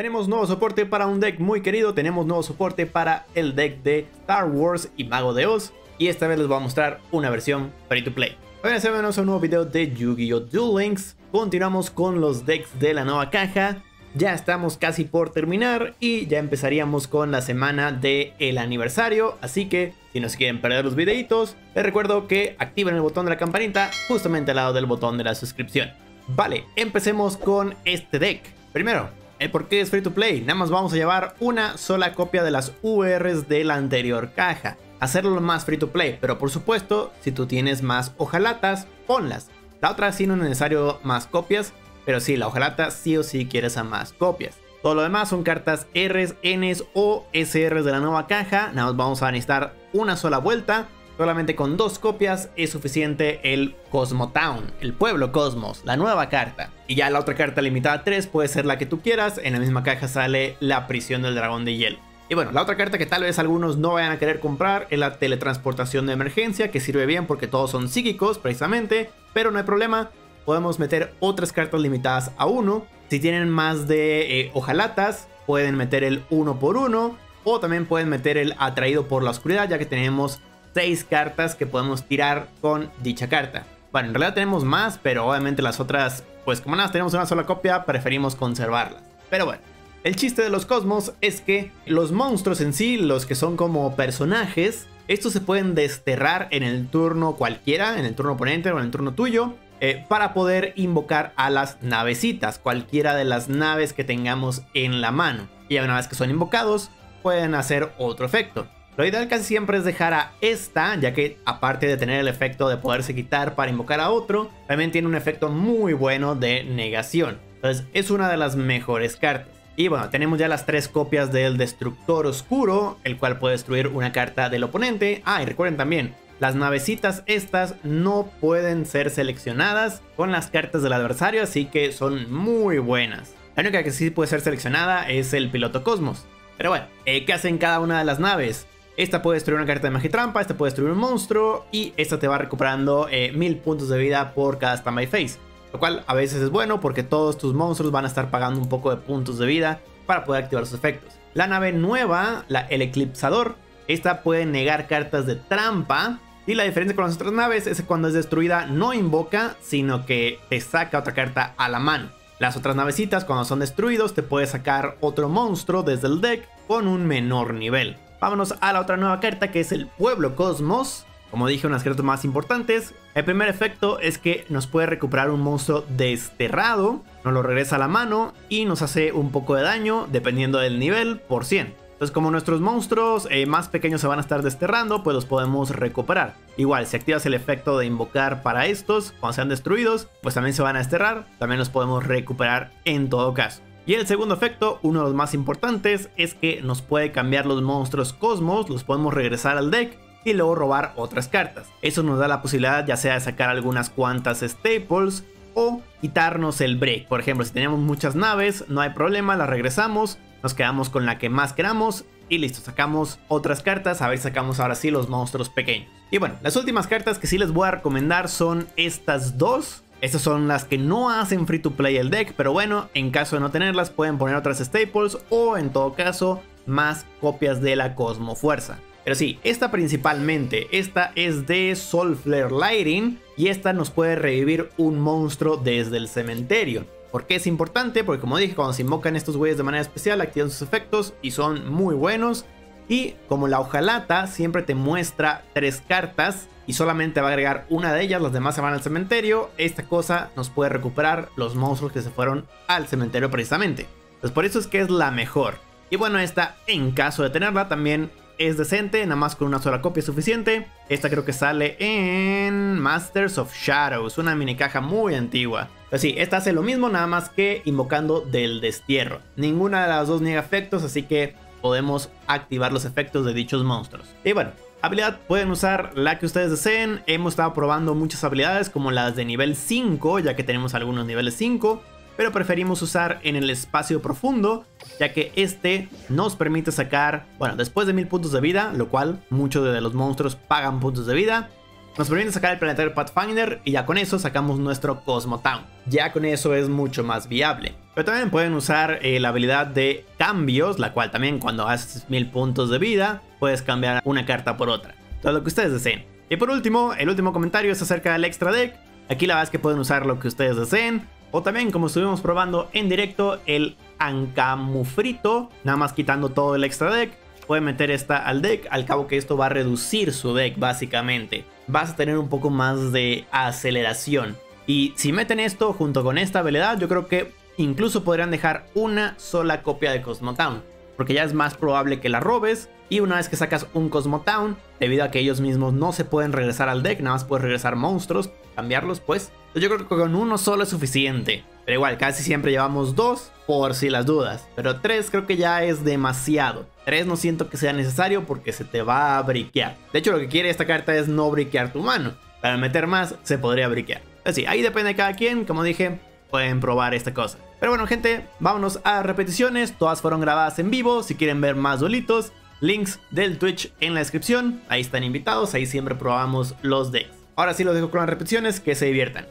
Tenemos nuevo soporte para un deck muy querido, tenemos nuevo soporte para el deck de Star Wars y Mago de Oz, y esta vez les voy a mostrar una versión free to play. Bienvenidos a un nuevo video de Yu-Gi-Oh! Duel Links, continuamos con los decks de la nueva caja, ya estamos casi por terminar y ya empezaríamos con la semana del el aniversario, así que si no se quieren perder los videitos, les recuerdo que activen el botón de la campanita justamente al lado del botón de la suscripción. Vale, empecemos con este deck. Primero, el por qué es free to play. Nada más vamos a llevar una sola copia de las URs de la anterior caja. Hacerlo lo más free to play, pero por supuesto, si tú tienes más hojalatas, ponlas. La otra sí no es necesario más copias, pero sí, la hojalata sí o sí quieres a más copias. Todo lo demás son cartas Rs, Ns o SRs de la nueva caja. Nada más vamos a necesitar una sola vuelta Solamente con dos copias es suficiente el Cosmotown, el pueblo Cosmos, la nueva carta. Y ya la otra carta limitada a 3 puede ser la que tú quieras. En la misma caja sale la prisión del dragón de hielo. Y bueno, la otra carta que tal vez algunos no vayan a querer comprar es la teletransportación de emergencia, que sirve bien porque todos son psíquicos precisamente, pero no hay problema, podemos meter otras cartas limitadas a 1. Si tienen más de eh, hojalatas, pueden meter el 1 por 1 o también pueden meter el atraído por la oscuridad, ya que tenemos 6 cartas que podemos tirar con dicha carta. Bueno, en realidad tenemos más, pero obviamente las otras, pues como nada tenemos una sola copia, preferimos conservarlas. Pero bueno, el chiste de los cosmos es que los monstruos en sí, los que son como personajes, estos se pueden desterrar en el turno cualquiera, en el turno oponente o en el turno tuyo, eh, para poder invocar a las navecitas, cualquiera de las naves que tengamos en la mano. Y una vez que son invocados, pueden hacer otro efecto. Lo ideal casi siempre es dejar a esta, ya que aparte de tener el efecto de poderse quitar para invocar a otro, también tiene un efecto muy bueno de negación. Entonces es una de las mejores cartas. Y bueno, tenemos ya las tres copias del Destructor Oscuro, el cual puede destruir una carta del oponente. Ah, y recuerden también, las navecitas estas no pueden ser seleccionadas con las cartas del adversario, así que son muy buenas. La única que sí puede ser seleccionada es el piloto Cosmos. Pero bueno, eh, ¿qué hacen cada una de las naves? Esta puede destruir una carta de magia trampa, esta puede destruir un monstruo y esta te va recuperando eh, mil puntos de vida por cada standby phase. Lo cual a veces es bueno porque todos tus monstruos van a estar pagando un poco de puntos de vida para poder activar sus efectos. La nave nueva, la, el Eclipsador, esta puede negar cartas de trampa. Y la diferencia con las otras naves es que cuando es destruida no invoca, sino que te saca otra carta a la mano. Las otras navecitas cuando son destruidos te puede sacar otro monstruo desde el deck con un menor nivel. Vámonos a la otra nueva carta que es el Pueblo Cosmos. Como dije, unas cartas más importantes. El primer efecto es que nos puede recuperar un monstruo desterrado. Nos lo regresa a la mano y nos hace un poco de daño dependiendo del nivel por 100. Entonces como nuestros monstruos eh, más pequeños se van a estar desterrando, pues los podemos recuperar. Igual, si activas el efecto de invocar para estos, cuando sean destruidos, pues también se van a desterrar. También los podemos recuperar en todo caso. Y el segundo efecto, uno de los más importantes, es que nos puede cambiar los monstruos cosmos, los podemos regresar al deck y luego robar otras cartas. Eso nos da la posibilidad ya sea de sacar algunas cuantas staples o quitarnos el break. Por ejemplo, si tenemos muchas naves, no hay problema, las regresamos, nos quedamos con la que más queramos y listo, sacamos otras cartas, a ver sacamos ahora sí los monstruos pequeños. Y bueno, las últimas cartas que sí les voy a recomendar son estas dos. Estas son las que no hacen free to play el deck, pero bueno, en caso de no tenerlas pueden poner otras staples o en todo caso más copias de la Cosmo Fuerza. Pero sí, esta principalmente, esta es de Soul Flare Lighting y esta nos puede revivir un monstruo desde el cementerio. ¿Por qué es importante? Porque como dije, cuando se invocan estos güeyes de manera especial, activan sus efectos y son muy buenos. Y como la hojalata siempre te muestra tres cartas y solamente va a agregar una de ellas, las demás se van al cementerio, esta cosa nos puede recuperar los monstruos que se fueron al cementerio precisamente. Pues por eso es que es la mejor. Y bueno, esta en caso de tenerla también es decente, nada más con una sola copia es suficiente. Esta creo que sale en Masters of Shadows, una mini caja muy antigua. Pues sí, esta hace lo mismo, nada más que invocando del destierro. Ninguna de las dos niega efectos, así que podemos activar los efectos de dichos monstruos. Y bueno, habilidad pueden usar la que ustedes deseen. Hemos estado probando muchas habilidades como las de nivel 5, ya que tenemos algunos niveles 5. Pero preferimos usar en el espacio profundo, ya que este nos permite sacar, bueno, después de 1000 puntos de vida, lo cual muchos de los monstruos pagan puntos de vida. nos permite sacar el planetario Pathfinder y ya con eso sacamos nuestro Cosmo Town. Ya con eso es mucho más viable. Pero también pueden usar eh, la habilidad de cambios, la cual también cuando haces mil puntos de vida puedes cambiar una carta por otra. Todo lo que ustedes deseen. Y por último, el último comentario es acerca del extra deck. Aquí la verdad es que pueden usar lo que ustedes deseen. O también, como estuvimos probando en directo, el Ancamufrito, nada más quitando todo el extra deck puede meter esta al deck, al cabo que esto va a reducir su deck básicamente. Vas a tener un poco más de aceleración. Y si meten esto junto con esta habilidad, yo creo que incluso podrían dejar una sola copia de Cosmotown. Porque ya es más probable que la robes. Y una vez que sacas un Cosmotown, debido a que ellos mismos no se pueden regresar al deck, nada más puedes regresar monstruos, cambiarlos, pues. Yo creo que con uno solo es suficiente. Pero igual, casi siempre llevamos dos por si las dudas. Pero tres creo que ya es demasiado. Tres no siento que sea necesario porque se te va a briquear. De hecho, lo que quiere esta carta es no briquear tu mano. Para meter más, se podría briquear. Así, ahí depende de cada quien. Como dije, pueden probar esta cosa. Pero bueno, gente, vámonos a repeticiones. Todas fueron grabadas en vivo. Si quieren ver más duelitos, links del Twitch en la descripción. Ahí están invitados. Ahí siempre probamos los decks. Ahora sí los dejo con las repeticiones. Que se diviertan.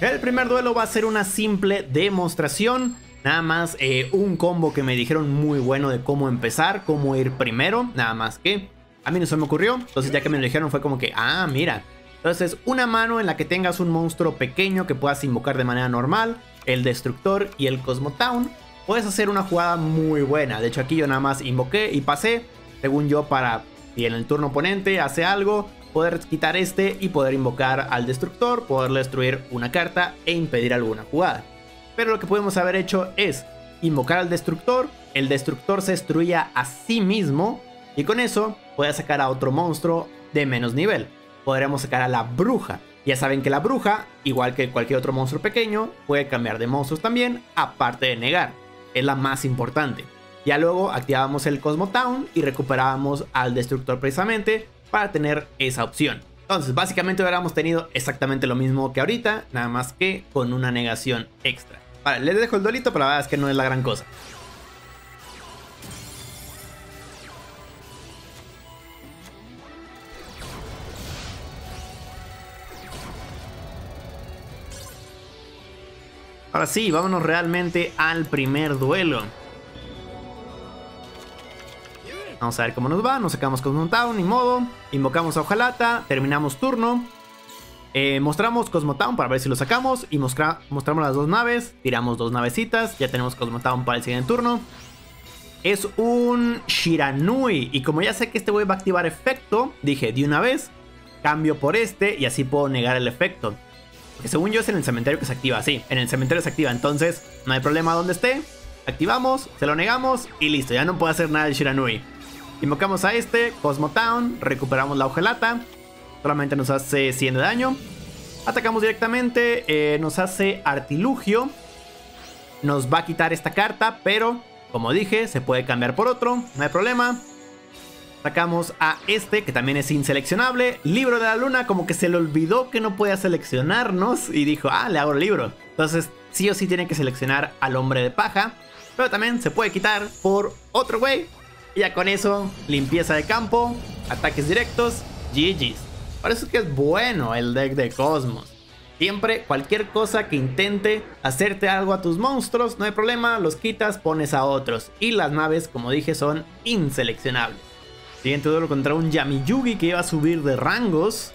El primer duelo va a ser una simple demostración. Nada más eh, un combo que me dijeron muy bueno de cómo empezar, cómo ir primero. Nada más que a mí no se me ocurrió. Entonces ya que me lo dijeron fue como que, ah, mira. Entonces una mano en la que tengas un monstruo pequeño que puedas invocar de manera normal. El Destructor y el Cosmotown. Puedes hacer una jugada muy buena. De hecho aquí yo nada más invoqué y pasé. Según yo para si en el turno oponente hace algo poder quitar este y poder invocar al destructor, poder destruir una carta e impedir alguna jugada. Pero lo que podemos haber hecho es invocar al destructor, el destructor se destruía a sí mismo y con eso puede sacar a otro monstruo de menos nivel. Podríamos sacar a la bruja. Ya saben que la bruja, igual que cualquier otro monstruo pequeño, puede cambiar de monstruos también, aparte de negar. Es la más importante. Ya luego activábamos el Cosmo Town y recuperábamos al destructor precisamente para tener esa opción. Entonces, básicamente hubiéramos tenido exactamente lo mismo que ahorita, nada más que con una negación extra. Vale, les dejo el dolito, pero la verdad es que no es la gran cosa. Ahora sí, vámonos realmente al primer duelo. Vamos a ver cómo nos va. Nos sacamos con un Town, ni modo. Invocamos a Ojalata. Terminamos turno. Eh, mostramos Cosmotown para ver si lo sacamos. Y mostramos las dos naves. Tiramos dos navecitas. Ya tenemos Cosmotown para el siguiente turno. Es un Shiranui. Y como ya sé que este güey va a activar efecto, dije de una vez, cambio por este y así puedo negar el efecto. Porque según yo es en el cementerio que se activa, así. En el cementerio se activa, entonces no hay problema donde esté. Activamos, se lo negamos y listo, ya no puede hacer nada el Shiranui. Invocamos a este, Cosmo Town, recuperamos la hojalata. Solamente nos hace 100 de daño. Atacamos directamente, eh, nos hace artilugio. Nos va a quitar esta carta, pero como dije, se puede cambiar por otro, no hay problema. Sacamos a este, que también es inseleccionable. Libro de la luna, como que se le olvidó que no podía seleccionarnos. Y dijo, ah, le hago el libro. Entonces, sí o sí tiene que seleccionar al hombre de paja. Pero también se puede quitar por otro güey. Y ya con eso, limpieza de campo, ataques directos, GG's. Por eso es que es bueno el deck de Cosmos. Siempre, cualquier cosa que intente hacerte algo a tus monstruos, no hay problema, los quitas, pones a otros. Y las naves, como dije, son inseleccionables. Siguiente duelo contra un Yamiyugi que iba a subir de rangos.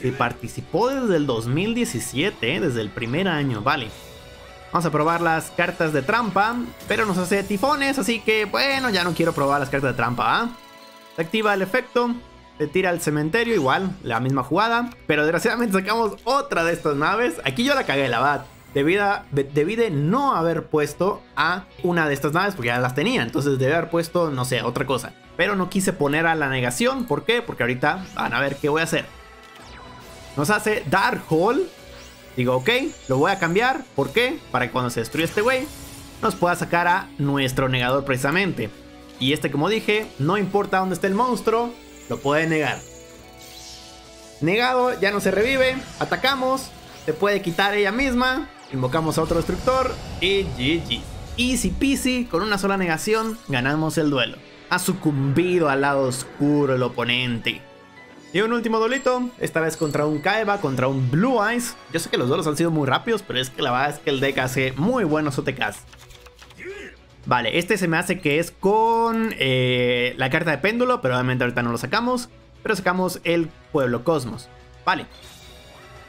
Que participó desde el 2017, desde el primer año, vale. Vamos a probar las cartas de trampa, pero nos hace tifones, así que bueno, ya no quiero probar las cartas de trampa, ¿ah? Se activa el efecto, se tira al cementerio, igual, la misma jugada, pero desgraciadamente sacamos otra de estas naves. Aquí yo la cagué, la verdad. Debí de, no haber puesto a una de estas naves porque ya las tenía, entonces debí haber puesto, no sé, otra cosa. Pero no quise poner a la negación, ¿por qué? Porque ahorita van a ver qué voy a hacer. Nos hace Dark Hole, Digo, ok, lo voy a cambiar. ¿Por qué? Para que cuando se destruya este güey, nos pueda sacar a nuestro negador precisamente. Y este, como dije, no importa dónde esté el monstruo, lo puede negar. Negado, ya no se revive. Atacamos. Se puede quitar ella misma. Invocamos a otro destructor. Y GG. Easy peasy, con una sola negación, ganamos el duelo. Ha sucumbido al lado oscuro el oponente. Y un último dolito, esta vez contra un Kaeva, contra un Blue Eyes. Yo sé que los duelos han sido muy rápidos, pero es que la verdad es que el deck hace muy buenos OTKs. Vale, este se me hace que es con eh, la carta de péndulo, pero obviamente ahorita no lo sacamos. Pero sacamos el Pueblo Cosmos. Vale.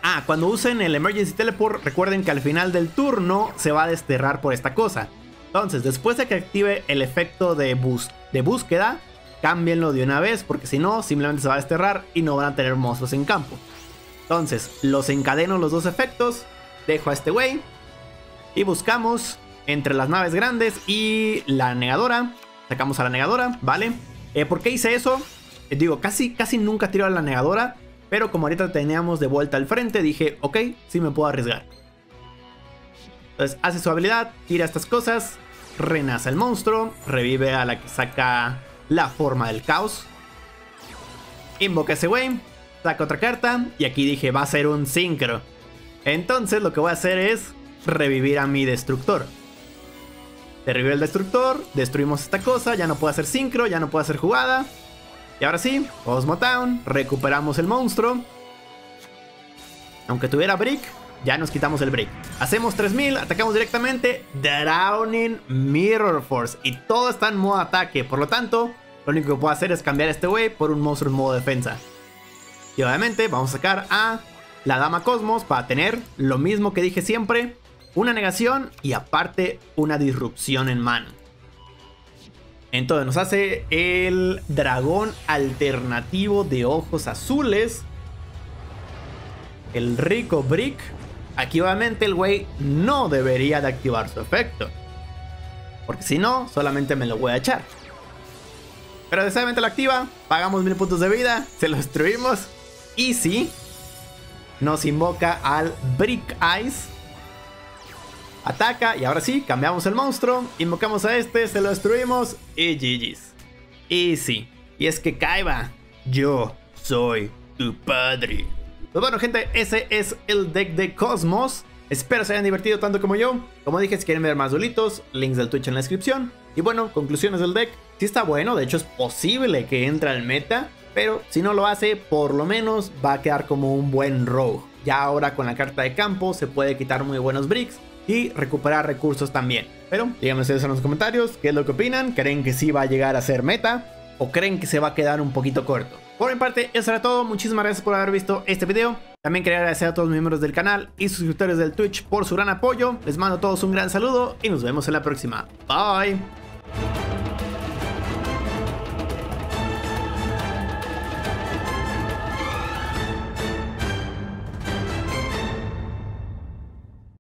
Ah, cuando usen el Emergency Teleport, recuerden que al final del turno se va a desterrar por esta cosa. Entonces, después de que active el efecto de, bus de búsqueda, cámbienlo de una vez, porque si no, simplemente se va a desterrar y no van a tener monstruos en campo. Entonces, los encadeno los dos efectos, dejo a este güey y buscamos entre las naves grandes y la negadora. Sacamos a la negadora, ¿vale? Eh, ¿Por qué hice eso? Eh, digo, casi, casi nunca tiro a la negadora. Pero como ahorita teníamos de vuelta al frente, dije, ok, sí me puedo arriesgar. Entonces hace su habilidad, tira estas cosas, renace el monstruo, revive a la que saca la forma del caos. Invoca ese güey, saca otra carta y aquí dije va a ser un sincro. Entonces lo que voy a hacer es revivir a mi destructor. Revive el destructor, destruimos esta cosa, ya no puede hacer sincro, ya no puede hacer jugada. Y ahora sí, Osmo Town, recuperamos el monstruo. Aunque tuviera Brick, ya nos quitamos el Brick. Hacemos 3000, atacamos directamente, Drowning Mirror Force. Y todo está en modo ataque, por lo tanto, lo único que puedo hacer es cambiar este wey por un monstruo en modo defensa. Y obviamente vamos a sacar a la Dama Cosmos para tener lo mismo que dije siempre, una negación y aparte una disrupción en mano. Entonces nos hace el dragón alternativo de ojos azules. El rico Brick. Aquí obviamente el güey no debería de activar su efecto. Porque si no, solamente me lo voy a echar. Pero decididamente lo activa. Pagamos mil puntos de vida. Se lo destruimos. Y si nos invoca al Brick Eyes Ataca y ahora sí, cambiamos el monstruo, invocamos a este, se lo destruimos y GG's. Y sí, y es que Kaiba, yo soy tu padre. Pues bueno gente, ese es el deck de Cosmos. Espero se hayan divertido tanto como yo. Como dije, si quieren ver más dolitos, links del Twitch en la descripción. Y bueno, conclusiones del deck. Si está bueno, de hecho es posible que entre al meta. Pero si no lo hace, por lo menos va a quedar como un buen rogue. Ya ahora con la carta de campo se puede quitar muy buenos bricks y recuperar recursos también. Pero díganme ustedes en los comentarios qué es lo que opinan, creen que sí va a llegar a ser meta o creen que se va a quedar un poquito corto. Por mi parte, eso era todo. Muchísimas gracias por haber visto este video. También quería agradecer a todos los miembros del canal y suscriptores del Twitch por su gran apoyo. Les mando a todos un gran saludo y nos vemos en la próxima. Bye.